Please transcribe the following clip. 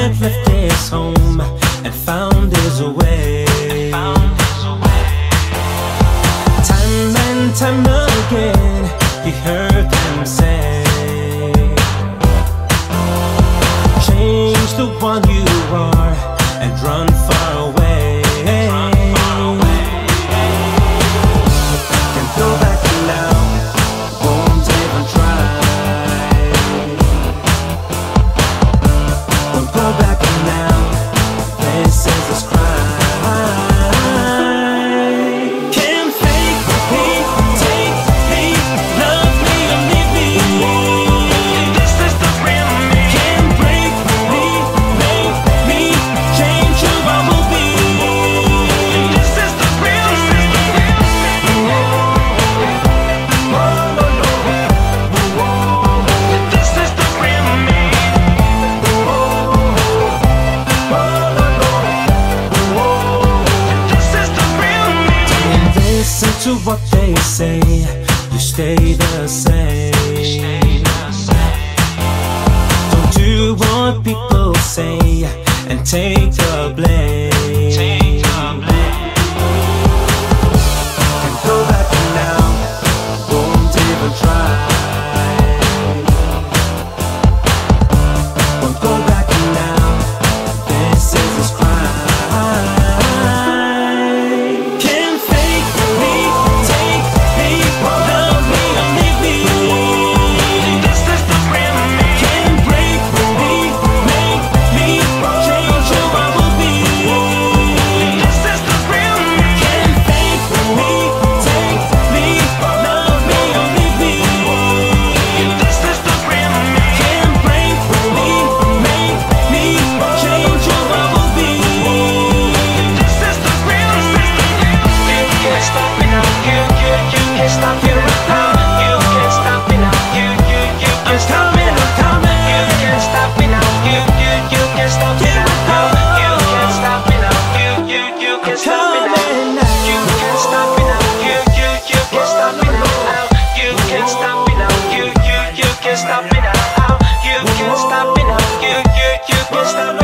man left his home and found his way. Time and time again, he heard them say, Change the one you are and run for. Jesus Christ. to what they say, you stay the same. Don't do what people say and take the blame. Esta